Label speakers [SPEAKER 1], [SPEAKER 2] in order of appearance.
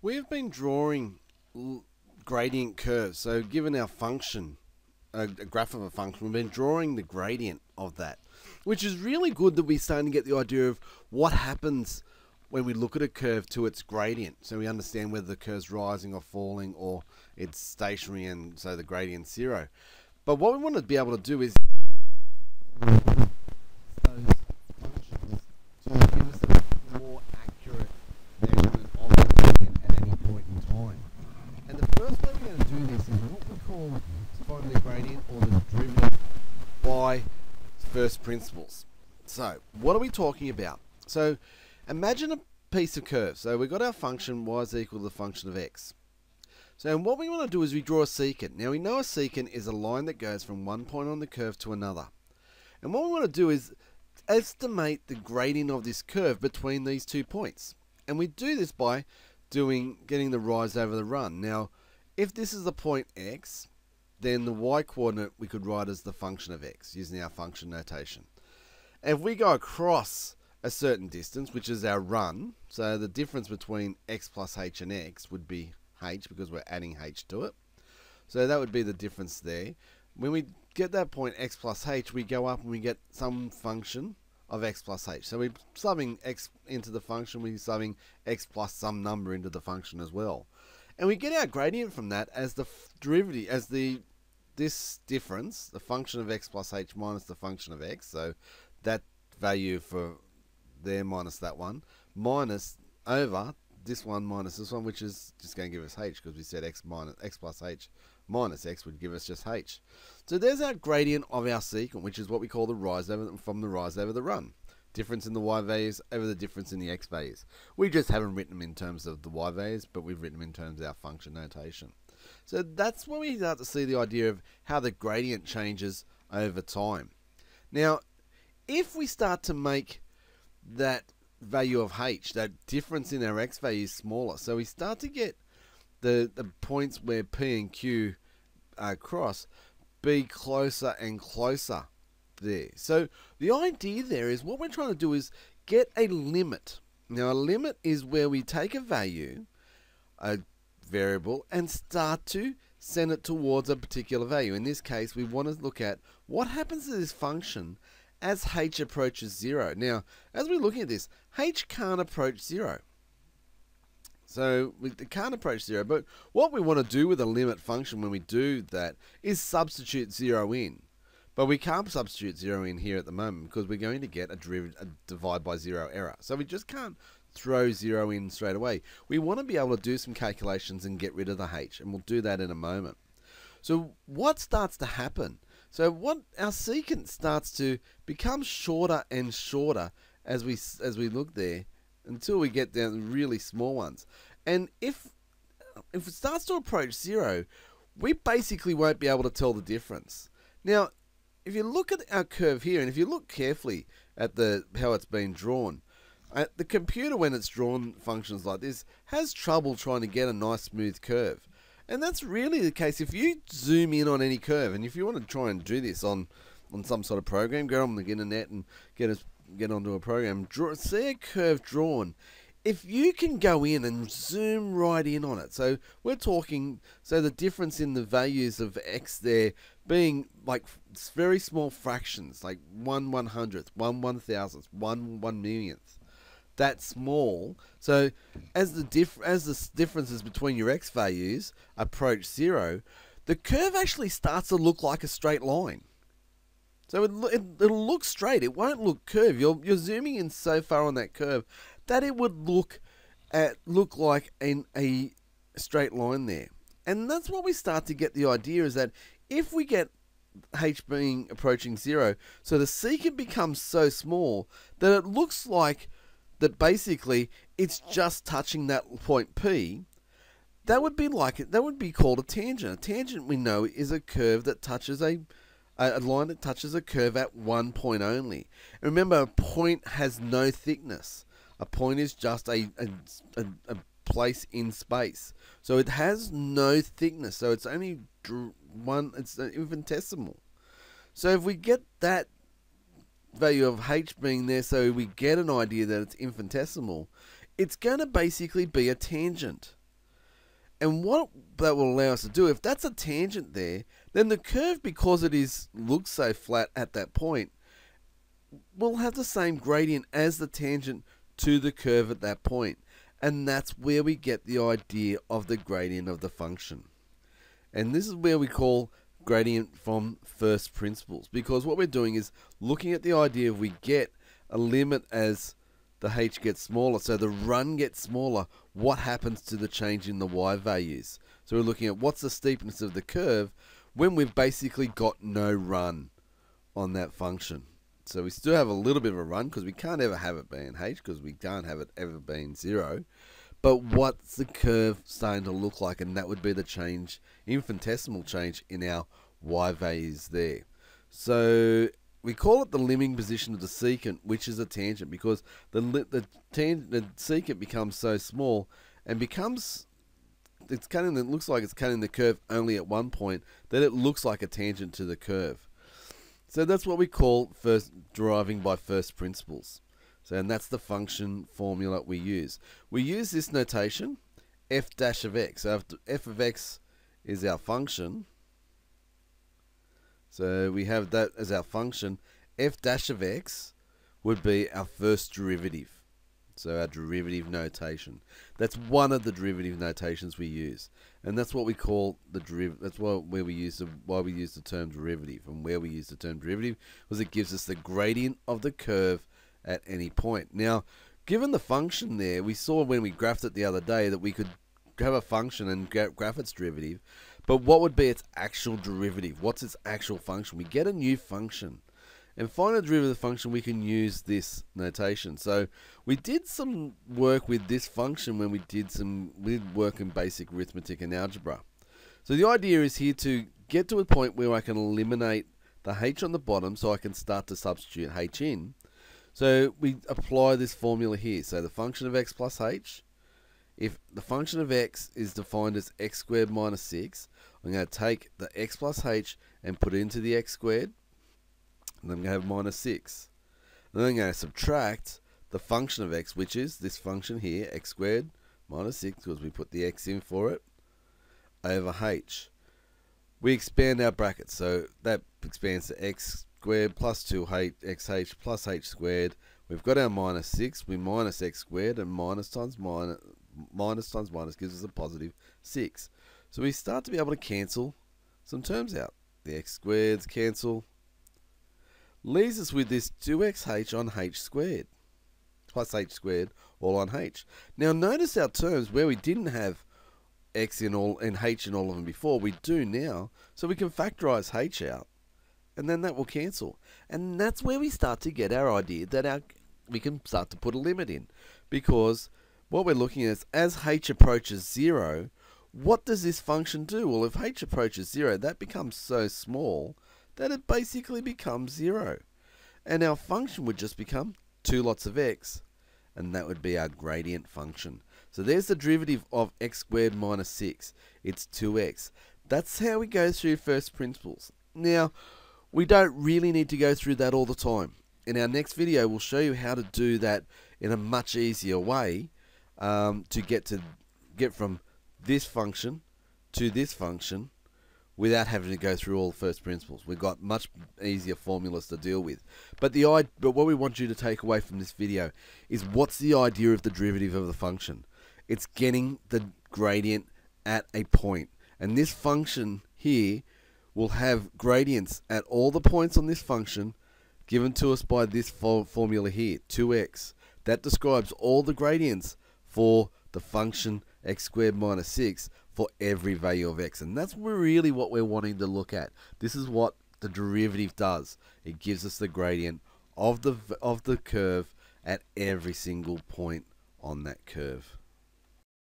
[SPEAKER 1] We've been drawing gradient curves. So given our function, a, a, graph of a function, we've been drawing the gradient of that, which is really good that we're starting to get the idea of what happens when we look at a curve to its gradient. So we understand whether the curve's rising or falling or it's stationary and so the gradient's zero. But what we want to be able to do is first principles. So, what are we talking about? So, imagine a piece of curve. So, we've got our function y is equal to the function of x. So, what we want to do is we draw a secant. Now, we know a secant is a line that goes from one point on the curve to another. And what we want to do is estimate the gradient of this curve between these two points. And we do this by doing getting the rise over the run. Now, if this is the point x, then the y coordinate we could write as the function of x using our function notation. If we go across a certain distance, which is our run, so the difference between x plus h and x would be h because we're adding h to it. So that would be the difference there. When we get that point x plus h, we go up and we get some function of x plus h. So we're subbing x into the function, we're subbing x plus some number into the function as well. And we get our gradient from that as the derivative, as the this difference, the function of x plus h minus the function of x, so that value for there minus that one, minus over this one minus this one, which is just going to give us h because we said x minus x plus h minus x would give us just h. So there's our gradient of our secant, which is what we call the rise over from the rise over the run. Difference in the y values over the difference in the x values. We just haven't written them in terms of the y values, but we've written them in terms of our function notation. So that's when we start to see the idea of how the gradient changes over time. Now, if we start to make that value of h, that difference in our x value is smaller, so we start to get the, the points where p and q uh, cross be closer and closer there. So the idea there is what we're trying to do is get a limit. Now a limit is where we take a value, a variable and start to send it towards a particular value. In this case, we want to look at what happens to this function as h approaches 0. Now, as we're looking at this, h can't approach 0. So it can't approach 0, but what we want to do with a limit function when we do that is substitute 0 in. But we can't substitute 0 in here at the moment because we're going to get a, a divide by 0 error. So we just can't throw zero in straight away. We want to be able to do some calculations and get rid of the h, and we'll do that in a moment. So what starts to happen? So what our secant starts to become shorter and shorter as we as we look there until we get down to really small ones. And if if it starts to approach zero, we basically won't be able to tell the difference. Now, if you look at our curve here, and if you look carefully at the how it's been drawn, uh, the computer, when it's drawn functions like this, has trouble trying to get a nice smooth curve. And that's really the case. If you zoom in on any curve, and if you want to try and do this on, on some sort of program, go on the internet and get a, get onto a program, draw, see a curve drawn. If you can go in and zoom right in on it, so we're talking, so the difference in the values of x there being like very small fractions, like one one hundredth, one one thousandth, one one millionth that small. So as the diff as the differences between your x values approach zero, the curve actually starts to look like a straight line. So it, it, it'll look straight. It won't look curved. You're, you're zooming in so far on that curve that it would look at look like in a straight line there. And that's what we start to get the idea is that if we get h being approaching zero, so the secant becomes so small that it looks like that basically it's just touching that point P, that would be like it. That would be called a tangent. A tangent we know is a curve that touches a a line that touches a curve at one point only. remember, a point has no thickness. A point is just a, a, a, place in space. So it has no thickness. So it's only one. It's infinitesimal. So if we get that value of h being there so we get an idea that it's infinitesimal, it's going to basically be a tangent. And what that will allow us to do, if that's a tangent there, then the curve, because it is looks so flat at that point, will have the same gradient as the tangent to the curve at that point. And that's where we get the idea of the gradient of the function. And this is where we call gradient from first principles. Because what we're doing is looking at the idea we get a limit as the h gets smaller, so the run gets smaller, what happens to the change in the y values? So we're looking at what's the steepness of the curve when we've basically got no run on that function. So we still have a little bit of a run because we can't ever have it being h because we can't have it ever being zero. But what's the curve starting to look like? And that would be the change, infinitesimal change in our y values there. So we call it the limiting position of the secant, which is a tangent, because the the, tangent, the secant becomes so small and becomes it's cutting. It looks like it's cutting the curve only at one point. That it looks like a tangent to the curve. So that's what we call first deriving by first principles. So and that's the function formula we use. We use this notation f dash of x. So f of x is our function. So we have that as our function. f dash of x would be our first derivative. So our derivative notation. That's one of the derivative notations we use, and that's what we call the derivative. That's why where we use the why we use the term derivative, and where we use the term derivative was it gives us the gradient of the curve at any point. Now, given the function there, we saw when we graphed it the other day that we could have a function and graph its derivative, but what would be its actual derivative? What's its actual function? We get a new function. And find a derivative function, we can use this notation. So we did some work with this function when we did some we did work in basic arithmetic and algebra. So the idea is here to get to a point where I can eliminate the h on the bottom so I can start to substitute h in. So we apply this formula here. So the function of x plus h, if the function of x is defined as x squared minus 6, I'm going to take the x plus h and put it into the x squared and then I'm going to have minus 6. And then I'm going to subtract the function of x, which is this function here, x squared minus 6, because we put the x in for it, over h. We expand our brackets, so that expands to x squared plus 2xh plus h squared. We've got our minus 6, we minus x squared, and minus times minus, minus times minus gives us a positive 6. So we start to be able to cancel some terms out. The x squareds cancel, leaves us with this 2xh on h squared plus h squared all on h. Now notice our terms where we didn't have x in all and h in all of them before, we do now. So we can factorize h out and then that will cancel. And that's where we start to get our idea that our we can start to put a limit in because what we're looking at is as h approaches 0, what does this function do? Well, if h approaches 0, that becomes so small that it basically becomes 0. And our function would just become 2 lots of x, and that would be our gradient function. So there's the derivative of x squared minus 6. It's 2x. That's how we go through first principles. Now, we don't really need to go through that all the time. In our next video, we'll show you how to do that in a much easier way um, to get to get from this function to this function without having to go through all the first principles. We've got much easier formulas to deal with. But the but what we want you to take away from this video is what's the idea of the derivative of the function? It's getting the gradient at a point. And this function here will have gradients at all the points on this function given to us by this formula here, 2x. That describes all the gradients for the function x squared minus 6 for every value of x. And that's really what we're wanting to look at. This is what the derivative does. It gives us the gradient of the of the curve at every single point on that curve.